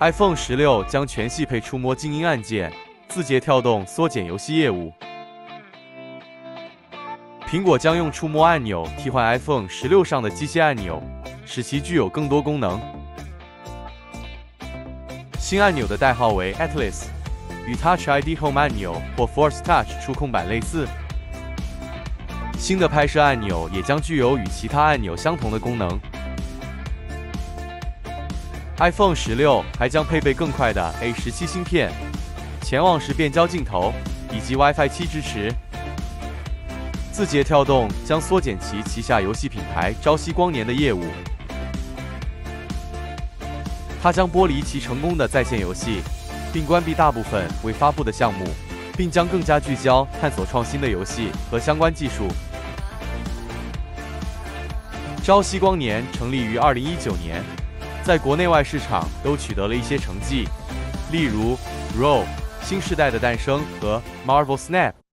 iPhone 十六将全系配触摸静音按键，字节跳动缩减游戏业务。苹果将用触摸按钮替换 iPhone 十六上的机械按钮，使其具有更多功能。新按钮的代号为 Atlas，与 Touch ID Home 按钮或 Force Touch 触控板类似。新的拍摄按钮也将具有与其他按钮相同的功能。iPhone 十六还将配备更快的 A 十七芯片，潜望式变焦镜头以及 WiFi 七支持。字节跳动将缩减其旗下游戏品牌朝夕光年的业务，它将剥离其成功的在线游戏，并关闭大部分未发布的项目，并将更加聚焦探索创新的游戏和相关技术。朝夕光年成立于二零一九年，在国内外市场都取得了一些成绩，例如《Roll》新时代的诞生和《Marvel Snap》。